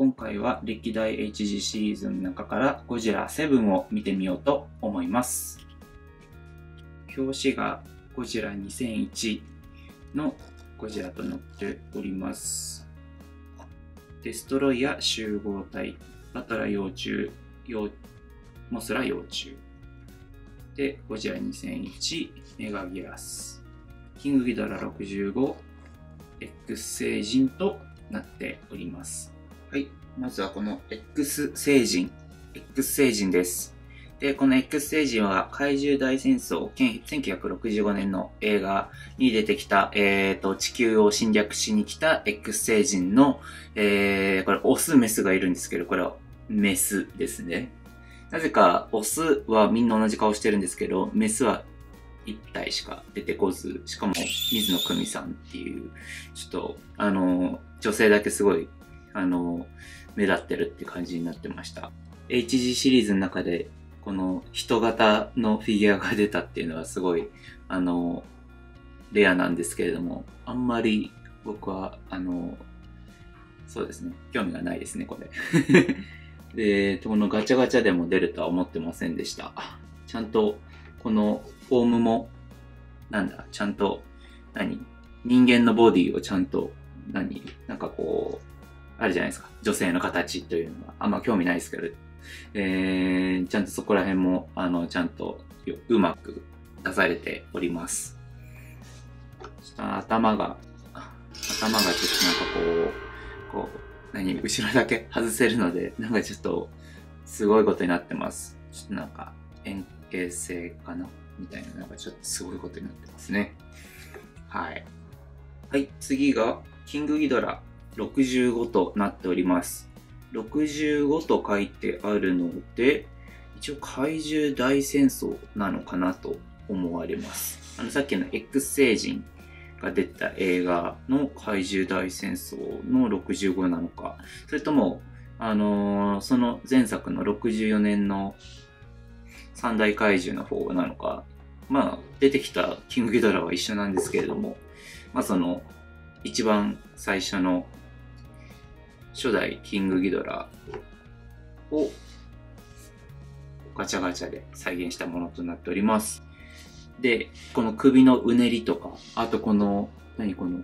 今回は歴代 HG シリーズの中からゴジラ7を見てみようと思います。表紙がゴジラ2001のゴジラと載っております。デストロイヤ集合体、バトラ幼虫、幼モスラ幼虫。で、ゴジラ2001、メガギラス、キングギドラ65、X 星人となっております。はい。まずはこの X 星人。X 星人です。で、この X 星人は怪獣大戦争、1965年の映画に出てきた、えーと、地球を侵略しに来た X 星人の、えー、これ、オス、メスがいるんですけど、これはメスですね。なぜか、オスはみんな同じ顔してるんですけど、メスは一体しか出てこず、しかも水野久美さんっていう、ちょっと、あの、女性だけすごい、あの、目立ってるって感じになってました。HG シリーズの中で、この人型のフィギュアが出たっていうのはすごい、あの、レアなんですけれども、あんまり僕は、あの、そうですね、興味がないですね、これ。で、このガチャガチャでも出るとは思ってませんでした。ちゃんと、このフォームも、なんだ、ちゃんと、何？人間のボディをちゃんと、何？なんかこう、あるじゃないですか。女性の形というのは。あんま興味ないですけど、えー、ちゃんとそこら辺も、あの、ちゃんとうまく出されております。ちょっと頭が、頭がちょっとなんかこう、こう、何後ろだけ外せるので、なんかちょっと、すごいことになってます。ちょっとなんか、円形性かな？みたいな、なんかちょっとすごいことになってますね。はい。はい、次が、キングギドラ65となっております。65と書いてあるので、一応怪獣大戦争なのかなと思われます。あの、さっきの X 星人が出た映画の怪獣大戦争の65なのか、それとも、あのーその前作の64年の三大怪獣の方なのか、まあ、出てきたキングギドラは一緒なんですけれども、まあその、一番最初の初代キングギドラをガチャガチャで再現したものとなっております。で、この首のうねりとか、あとこの、何この、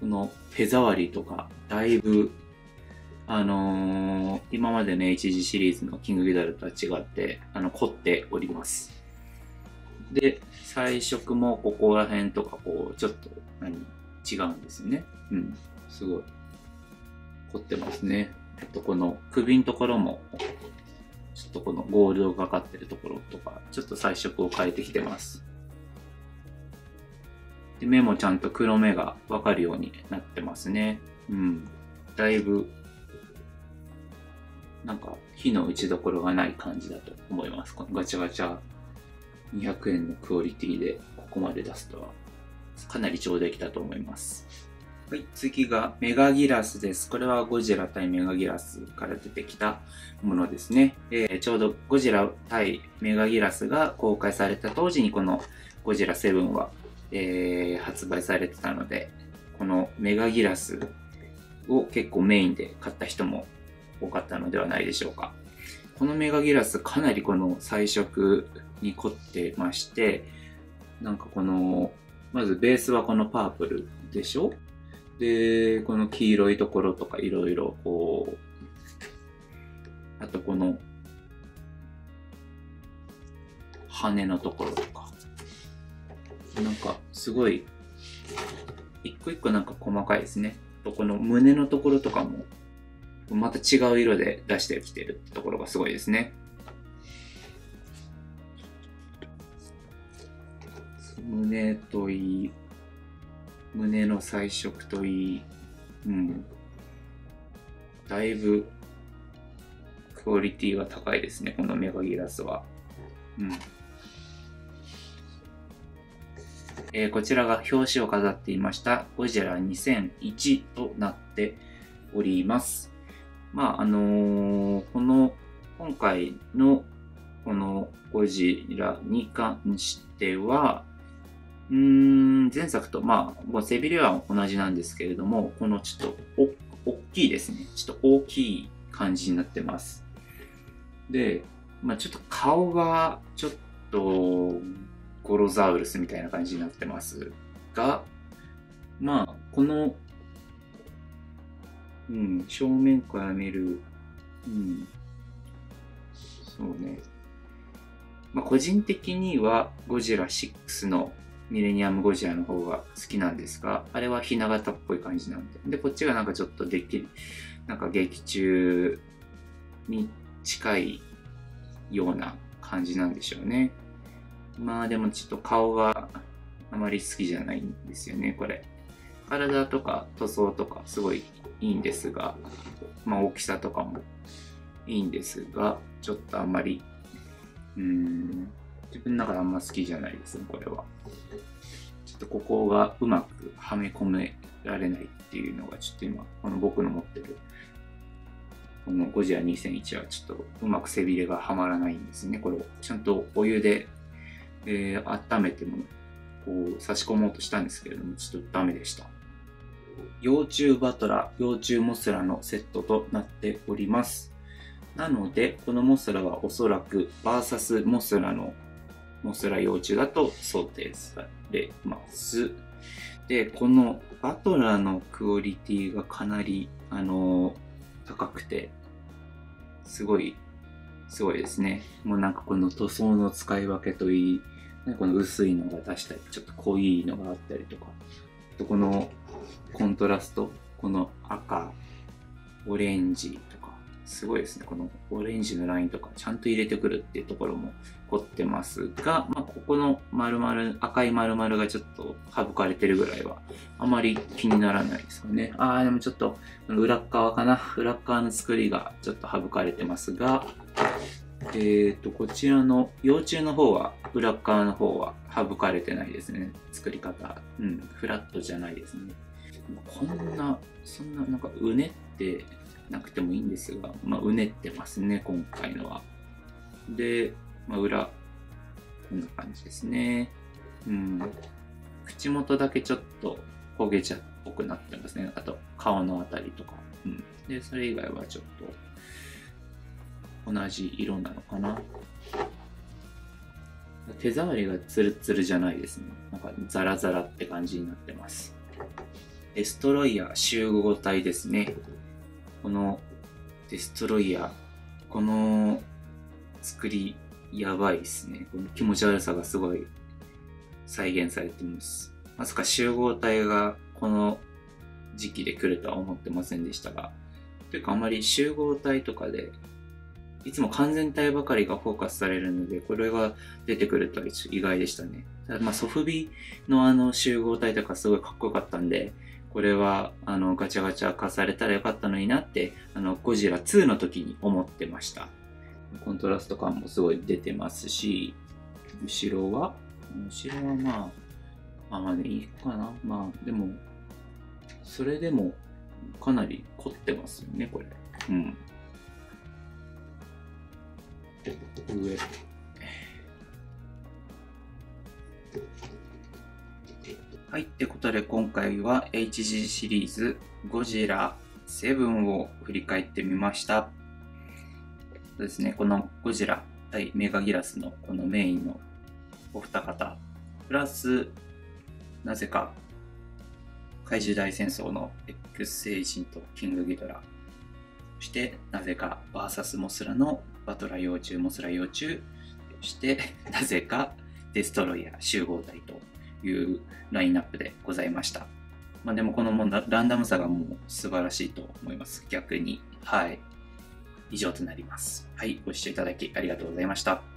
この手触りとか、だいぶ、あのー今までの HG シリーズのキングギドラとは違って、あの、凝っております。で、彩色もここら辺とか、こう、ちょっと、何、違うんですよね。うん、すごい。凝ってますね。あと、この首のところも、ちょっとこのゴールドがかってるところとか、ちょっと彩色を変えてきてます。で、目もちゃんと黒目がわかるようになってますね。うん。だいぶ、なんか、火の打ちどころがない感じだと思います。このガチャガチャ200円のクオリティでここまで出すとは、かなり上出来だと思います。はい、次がメガギラスです。これはゴジラ対メガギラスから出てきたものですね。えーちょうどゴジラ対メガギラスが公開された当時にこのゴジラ7は、えー発売されてたので、このメガギラスを結構メインで買った人も多かったのではないでしょうか。このメガギラスかなりこの彩色に凝ってまして、なんかこの、まずベースはこのパープルでしょ？で、この黄色いところとかいろいろこう、あとこの羽のところとか、なんかすごい、一個一個なんか細かいですね。とこの胸のところとかも、また違う色で出してきてるところがすごいですね。胸といい、胸の彩色といい、うん。だいぶ、クオリティが高いですね、このメガギラスは。うん。えーこちらが表紙を飾っていましたゴジラ2001となっております。まあ、あのーこの、今回のこのゴジラに関しては、うん、前作と、まあ、もう背びれは同じなんですけれども、このちょっとお大きいですね。ちょっと大きい感じになってます。で、まあちょっと顔がちょっとゴロザウルスみたいな感じになってますが、まあこの、うん、正面から見る、うん、そうね。まあ個人的にはゴジラ6のミレニアムゴジラの方が好きなんですが、あれはひな形っぽい感じなんで。で、こっちがなんかちょっとできる、なんか劇中に近いような感じなんでしょうね。まあでもちょっと顔があまり好きじゃないんですよね、これ。体とか塗装とかすごいいいんですが、まあ大きさとかもいいんですが、ちょっとあんまり、うーん、自分の中であんま好きじゃないですね、これは。ちょっとここがうまくはめ込められないっていうのが、ちょっと今、この僕の持ってる、このゴジラ2001はちょっとうまく背びれがはまらないんですね。これをちゃんとお湯で、えー、温めても、こう差し込もうとしたんですけれども、ちょっとダメでした。幼虫バトラ、幼虫モスラのセットとなっております。なので、このモスラはおそらくバーサスモスラのモスラ幼虫だと想定されます。で、このバトラーのクオリティがかなり、あの高くて、すごい、すごいですね。もうなんかこの塗装の使い分けといい、この薄いのが出したり、ちょっと濃いのがあったりとか、とこのコントラスト、この赤、オレンジ、すごいですね。このオレンジのラインとかちゃんと入れてくるっていうところも凝ってますが、まあ、ここの丸々、赤い丸々がちょっと省かれてるぐらいは、あまり気にならないですよね。ああ、でもちょっと、裏側かな。裏側の作りがちょっと省かれてますが、えっ、ー、と、こちらの幼虫の方は、裏側の方は省かれてないですね。作り方。うん、フラットじゃないですね。こんな、そんな、なんか、うねってなくてもいいんですが、まあ、うねってますね、今回のは。で、まあ、裏、こんな感じですね。うん。口元だけちょっと焦げ茶っぽくなってますね。あと、顔のあたりとか。うん。で、それ以外はちょっと、同じ色なのかな。手触りがツルツルじゃないですね。なんかザラザラって感じになってます。デストロイヤー集合体ですね。このデストロイヤー、この作りやばいですね。この気持ち悪さがすごい再現されてます。まさか集合体がこの時期で来るとは思ってませんでしたが、というかあまり集合体とかで、いつも完全体ばかりがフォーカスされるので、これが出てくるとは意外でしたね。ただまあソフビのあの集合体とかすごいかっこよかったんで、これはあのガチャガチャ化されたらよかったのになって、あのゴジラ2の時に思ってました。コントラスト感もすごい出てますし、後ろは後ろはまああ、まあね、いいかな。まあ、でも、それでもかなり凝ってますよね、これ。うん。上。はい。ってことで今回は HG シリーズゴジラ7を振り返ってみました。そうですね、このゴジラ対メガギラスのこのメインのお二方、プラス、なぜか怪獣大戦争の X 星人とキングギドラ、そしてなぜかバーサスモスラのバトラ幼虫、モスラ幼虫、そしてなぜかデストロイヤー集合体というラインナップでございました。まあでもこのもランダムさがもう素晴らしいと思います。逆に。はい。以上となります。はい、ご視聴いただきありがとうございました。